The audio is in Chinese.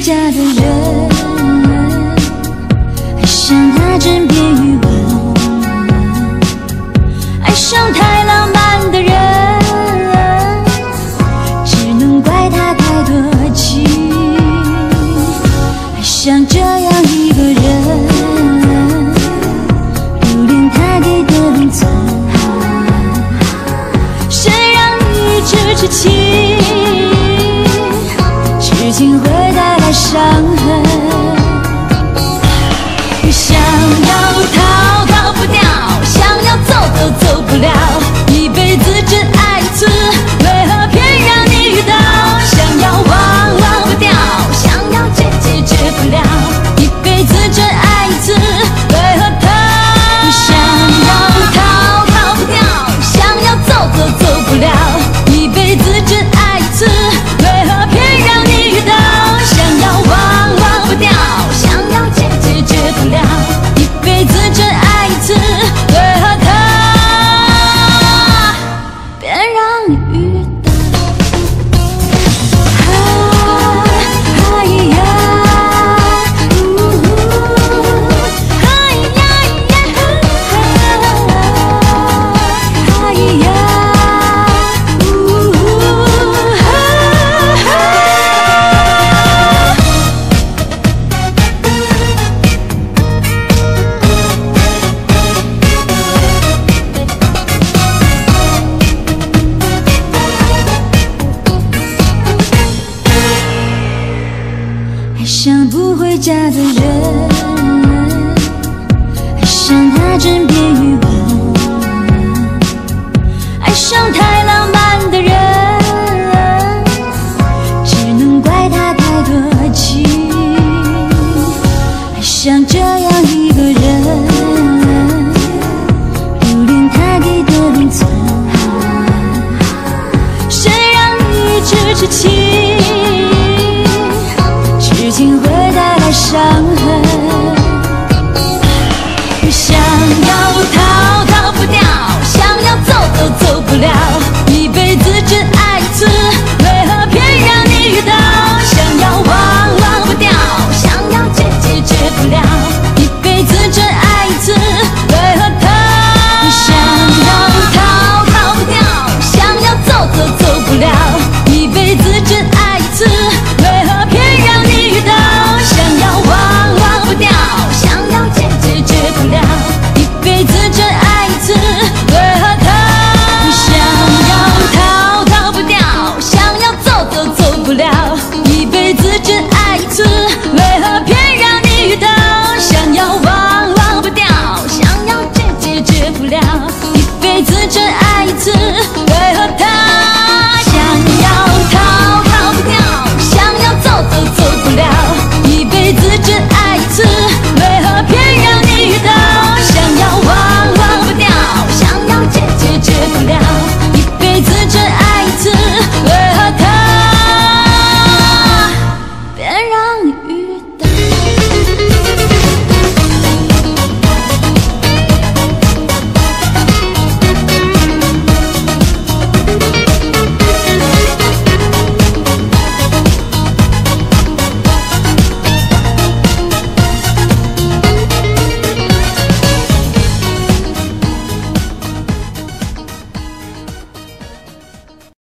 家的人爱上他枕边余温下的人爱上他枕边余温爱上太浪漫的人只能怪他太多情爱上这样一个人留恋他给的温存谁让你痴痴情